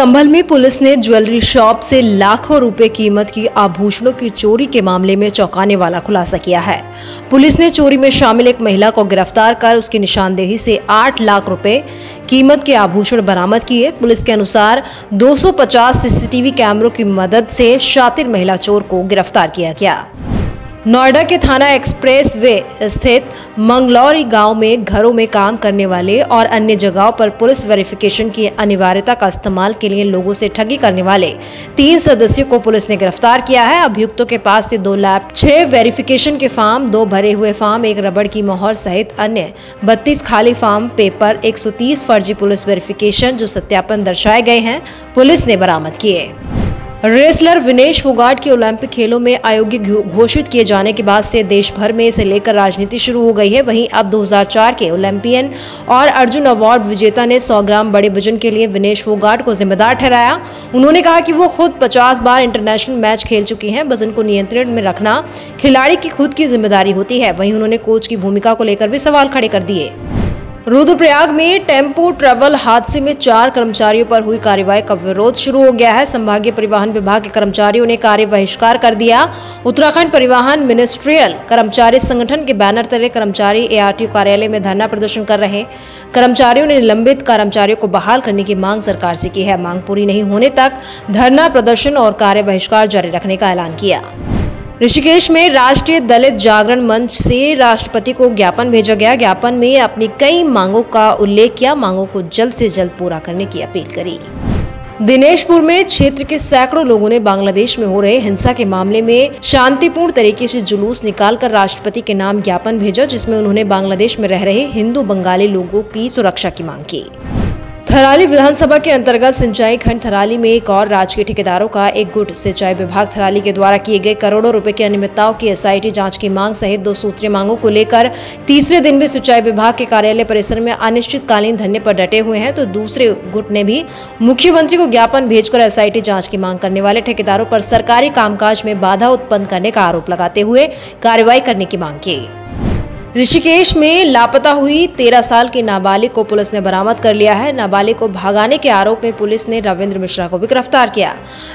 संभल में पुलिस ने jewellery shop से लाखों रुपए कीमत की आभूषणों की चोरी के मामले में चौंकाने वाला खुलासा किया है। पुलिस ने चोरी में शामिल एक महिला को गिरफ़्तार कर उसकी निशानदेही से 8 लाख रुपए कीमत के आभूषण बरामद किए। पुलिस के अनुसार 250 सीसीटीवी कैमरों की मदद से शातिर महिला चोर को गिरफ़्तार किया गया। नोएडा के थाना एक्सप्रेस वे स्थित मंगलौरी गाँव में घरों में काम करने वाले और अन्य जगहों पर पुलिस वेरिफिकेशन की अनिवार्यता का इस्तेमाल के लिए लोगों से ठगी करने वाले तीन सदस्यों को पुलिस ने गिरफ़्तार किया है। अभियुक्तों के पास से दो लैब, छह वेरिफिकेशन के फार्म, दो भरे हुए फार्म, एक रबड़ की मोहर सहित अन्य बत्तीस खाली फार्म, पेपर, एक सौ तीस फर्जी पुलिस वेरिफिकेशन जो सत्यापन दर्शाए गए हैं, पुलिस ने बरामद किए। रेसलर विनेश फोगाट के ओलंपिक खेलों में अयोग्य घोषित किए जाने के बाद से देश भर में इसे लेकर राजनीति शुरू हो गई है। वहीं अब 2004 के ओलंपियन और अर्जुन अवार्ड विजेता ने 100 ग्राम बड़े वज़न के लिए विनेश फोगाट को जिम्मेदार ठहराया। उन्होंने कहा कि वो खुद 50 बार इंटरनेशनल मैच खेल चुकी हैं। वज़न को नियंत्रण में रखना खिलाड़ी की खुद की ज़िम्मेदारी होती है। वहीं उन्होंने कोच की भूमिका को लेकर भी सवाल खड़े कर दिए। रुद्रप्रयाग में टेंपो ट्रेवल हादसे में चार कर्मचारियों पर हुई कार्यवाही का विरोध शुरू हो गया है। संभागीय परिवहन विभाग के कर्मचारियों ने कार्य बहिष्कार कर दिया। उत्तराखंड परिवहन मिनिस्ट्रियल कर्मचारी संगठन के बैनर तले कर्मचारी एआरटीओ कार्यालय में धरना प्रदर्शन कर रहे कर्मचारियों ने निलंबित कर्मचारियों को बहाल करने की मांग सरकार से की है। मांग पूरी नहीं होने तक धरना प्रदर्शन और कार्य बहिष्कार जारी रखने का ऐलान किया। ऋषिकेश में राष्ट्रीय दलित जागरण मंच से राष्ट्रपति को ज्ञापन भेजा गया। ज्ञापन में अपनी कई मांगों का उल्लेख किया। मांगों को जल्द से जल्द पूरा करने की अपील करी। दिनेशपुर में क्षेत्र के सैकड़ों लोगों ने बांग्लादेश में हो रहे हिंसा के मामले में शांतिपूर्ण तरीके से जुलूस निकालकर राष्ट्रपति के नाम ज्ञापन भेजा, जिसमें उन्होंने बांग्लादेश में रह रहे हिंदू बंगाली लोगों की सुरक्षा की मांग की। थराली विधानसभा के अंतर्गत सिंचाई खंड थराली में एक और राजकीय ठेकेदारों का एक गुट सिंचाई विभाग थराली के द्वारा किए गए करोड़ों रुपए की अनियमितताओं की एसआईटी जाँच की मांग सहित दो सूत्रीय मांगों को लेकर तीसरे दिन भी सिंचाई विभाग के कार्यालय परिसर में अनिश्चितकालीन धरने पर डटे हुए हैं। तो दूसरे गुट ने भी मुख्यमंत्री को ज्ञापन भेजकर एसआईटी जाँच की मांग करने वाले ठेकेदारों पर सरकारी कामकाज में बाधा उत्पन्न करने का आरोप लगाते हुए कार्रवाई करने की मांग की। ऋषिकेश में लापता हुई तेरह साल की नाबालिग को पुलिस ने बरामद कर लिया है। नाबालिग को भागाने के आरोप में पुलिस ने रविंद्र मिश्रा को भी गिरफ़्तार किया।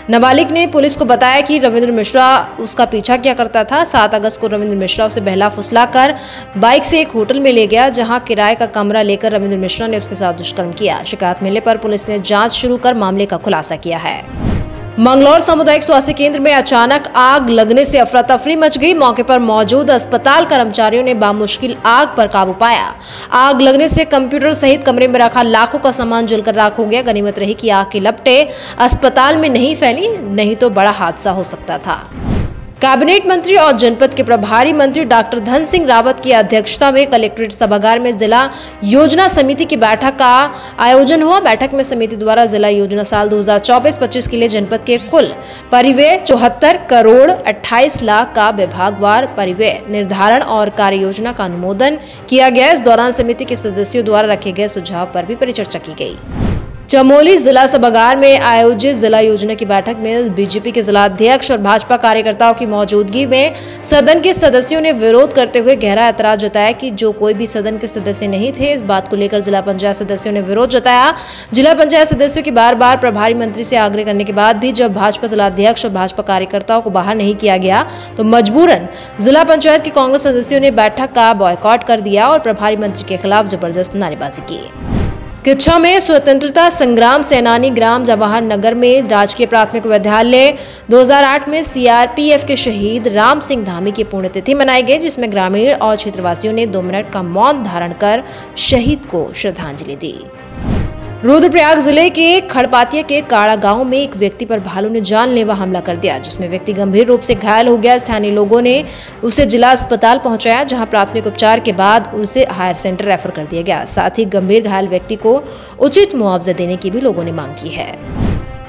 नाबालिग ने पुलिस को बताया कि रविंद्र मिश्रा उसका पीछा किया करता था। सात अगस्त को रविंद्र मिश्रा उसे बहला फुसला कर बाइक से एक होटल में ले गया, जहाँ किराए का कमरा लेकर रविंद्र मिश्रा ने उसके साथ दुष्कर्म किया। शिकायत मिलने पर पुलिस ने जाँच शुरू कर मामले का खुलासा किया है। मंगलौर सामुदायिक स्वास्थ्य केंद्र में अचानक आग लगने से अफरा तफरी मच गई। मौके पर मौजूद अस्पताल कर्मचारियों ने बामुश्किल आग पर काबू पाया। आग लगने से कंप्यूटर सहित कमरे में रखा लाखों का सामान जलकर राख हो गया। गनीमत रही कि आग की लपटे अस्पताल में नहीं फैली, नहीं तो बड़ा हादसा हो सकता था। कैबिनेट मंत्री और जनपद के प्रभारी मंत्री डॉक्टर धन सिंह रावत की अध्यक्षता में कलेक्ट्रेट सभागार में जिला योजना समिति की बैठक का आयोजन हुआ। बैठक में समिति द्वारा जिला योजना साल 2024-25 के लिए जनपद के कुल परिव्यय चौहत्तर करोड़ 28 लाख का विभागवार परिव्यय निर्धारण और कार्य योजना का अनुमोदन किया गया। इस दौरान समिति के सदस्यों द्वारा रखे गए सुझाव पर भी परिचर्चा की गई। चमोली जिला सभागार में आयोजित जिला योजना की बैठक में बीजेपी के जिला अध्यक्ष और भाजपा कार्यकर्ताओं की मौजूदगी में सदन के सदस्यों ने विरोध करते हुए गहरा ऐतराज जताया कि जो कोई भी सदन के सदस्य नहीं थे, इस बात को लेकर जिला पंचायत सदस्यों ने विरोध जताया। जिला पंचायत सदस्यों की बार बार प्रभारी मंत्री से आग्रह करने के बाद भी जब भाजपा जिला अध्यक्ष और भाजपा कार्यकर्ताओं को बाहर नहीं किया गया तो मजबूरन जिला पंचायत के कांग्रेस सदस्यों ने बैठक का बॉयकॉट कर दिया और प्रभारी मंत्री के खिलाफ ज़बरदस्त नारेबाजी की। किच्छा में स्वतंत्रता संग्राम सेनानी ग्राम जवाहर नगर में राजकीय प्राथमिक विद्यालय 2008 में सीआरपीएफ के शहीद राम सिंह धामी की पुण्यतिथि मनाई गई, जिसमें ग्रामीण और क्षेत्रवासियों ने दो मिनट का मौन धारण कर शहीद को श्रद्धांजलि दी। रुद्रप्रयाग ज़िले के खड़पातिया के काड़ा गाँव में एक व्यक्ति पर भालू ने जानलेवा हमला कर दिया, जिसमें व्यक्ति गंभीर रूप से घायल हो गया। स्थानीय लोगों ने उसे जिला अस्पताल पहुँचाया, जहाँ प्राथमिक उपचार के बाद उसे हायर सेंटर रेफर कर दिया गया। साथ ही गंभीर घायल व्यक्ति को उचित मुआवजा देने की भी लोगों ने मांग की है।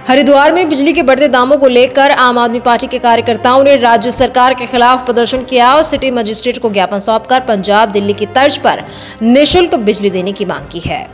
हरिद्वार में बिजली के बढ़ते दामों को लेकर आम आदमी पार्टी के कार्यकर्ताओं ने राज्य सरकार के खिलाफ प्रदर्शन किया और सिटी मजिस्ट्रेट को ज्ञापन सौंपकर पंजाब दिल्ली की तर्ज पर निशुल्क बिजली देने की मांग की है।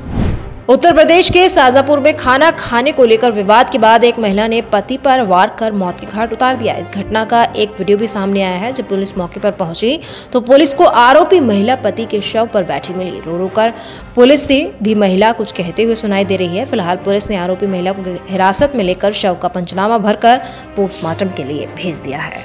उत्तर प्रदेश के साजापुर में खाना खाने को लेकर विवाद के बाद एक महिला ने पति पर वार कर मौत की घाट उतार दिया। इस घटना का एक वीडियो भी सामने आया है, जब पुलिस मौके पर पहुँची तो पुलिस को आरोपी महिला पति के शव पर बैठी मिली। रो रो कर पुलिस से भी महिला कुछ कहते हुए सुनाई दे रही है। फ़िलहाल पुलिस ने आरोपी महिला को हिरासत में लेकर शव का पंचनामा भरकर पोस्टमार्टम के लिए भेज दिया है।